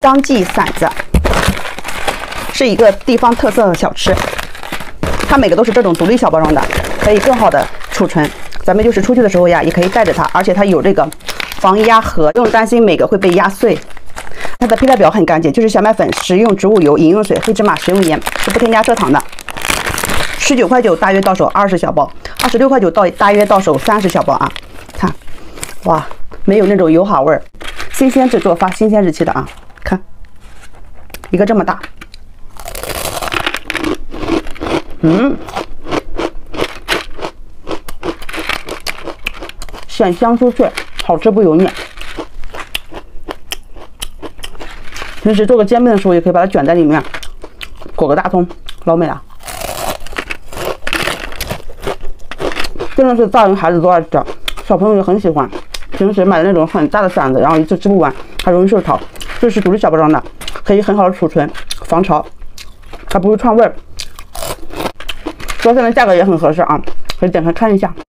张记馓子是一个地方特色的小吃，它每个都是这种独立小包装的，可以更好的储存。咱们就是出去的时候呀，也可以带着它，而且它有这个防压盒，不用担心每个会被压碎。它的配料表很干净，就是小麦粉、食用植物油、饮用水、黑芝麻、食用盐，是不添加蔗糖的。十九块九大约到手二十小包，二十六块九到大约到手三十小包啊！看，哇，没有那种油哈味儿，新鲜制作发新鲜日期的啊！看，一个这么大，嗯，鲜香酥脆，好吃不油腻。平时做个煎饼的时候，也可以把它卷在里面，裹个大葱，老美了。真的是大人孩子都爱吃，小朋友也很喜欢。平时买的那种很大的馓子，然后一次吃不完，还容易受潮。这是独立小包装的，可以很好的储存，防潮，它不会串味儿。说现在价格也很合适啊，可以点开看一下。